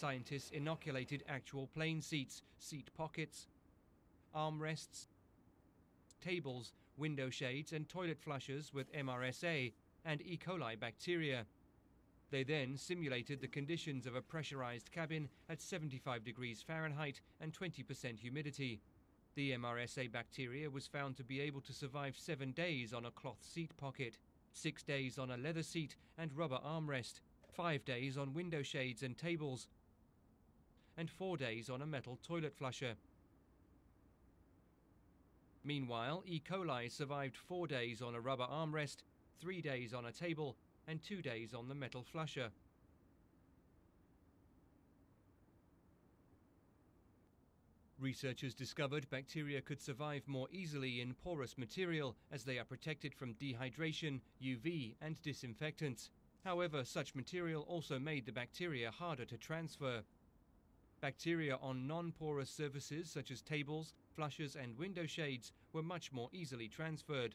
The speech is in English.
Scientists inoculated actual plane seats, seat pockets, armrests, tables, window shades, and toilet flushers with MRSA and E. coli bacteria. They then simulated the conditions of a pressurized cabin at 75 degrees Fahrenheit and 20% humidity. The MRSA bacteria was found to be able to survive seven days on a cloth seat pocket, six days on a leather seat and rubber armrest, five days on window shades and tables, and four days on a metal toilet flusher. Meanwhile, E. coli survived four days on a rubber armrest, three days on a table, and two days on the metal flusher. Researchers discovered bacteria could survive more easily in porous material as they are protected from dehydration, UV, and disinfectants. However, such material also made the bacteria harder to transfer. Bacteria on non-porous surfaces such as tables, flushers and window shades were much more easily transferred.